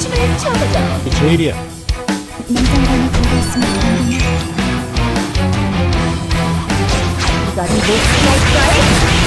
춤을 춰보죠. 그 제일이야. 냉장고에 들어있으면 안 되나? 이건 못 피할 거야.